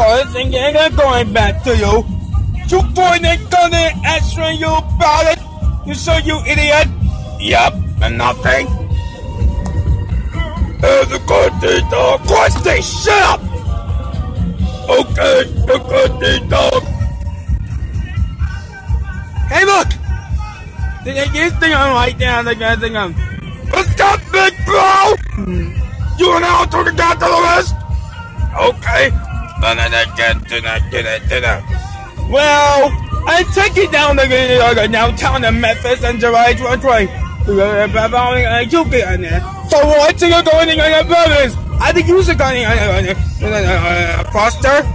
cards and getting going back to you. You pointing gun and answering you about it. You so you idiot. Yup, and nothing. Uh, the good dog. Christy, shut up! Okay, the good dog. Hey, look! Did you think I'm right down the guy thing I'm. What's up, big bro? You and I it down to the west? Okay. Well, I take it down the uh, downtown in Memphis and July 2020. You get in there. So what are you going to the brothers? I think you should go in Foster.